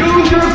Choose your.